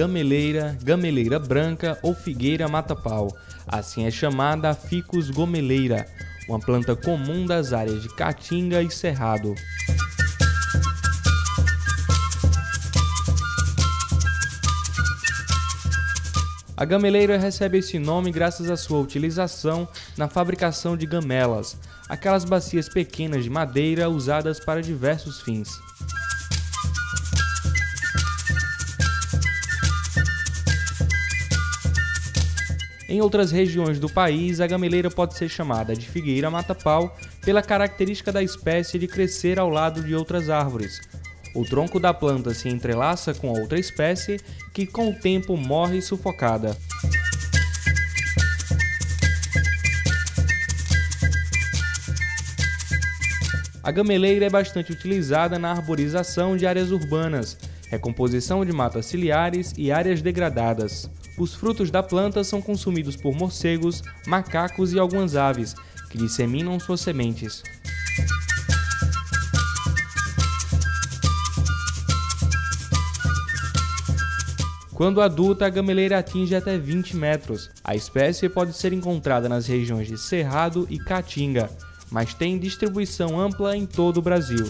gameleira, gameleira branca ou figueira mata-pau. Assim é chamada Ficus gomeleira, uma planta comum das áreas de Caatinga e Cerrado. A gameleira recebe esse nome graças à sua utilização na fabricação de gamelas, aquelas bacias pequenas de madeira usadas para diversos fins. Em outras regiões do país, a gameleira pode ser chamada de figueira mata-pau pela característica da espécie de crescer ao lado de outras árvores, o tronco da planta se entrelaça com outra espécie que com o tempo morre sufocada. A gameleira é bastante utilizada na arborização de áreas urbanas, recomposição de matas ciliares e áreas degradadas. Os frutos da planta são consumidos por morcegos, macacos e algumas aves, que disseminam suas sementes. Quando adulta, a gameleira atinge até 20 metros. A espécie pode ser encontrada nas regiões de Cerrado e Caatinga, mas tem distribuição ampla em todo o Brasil.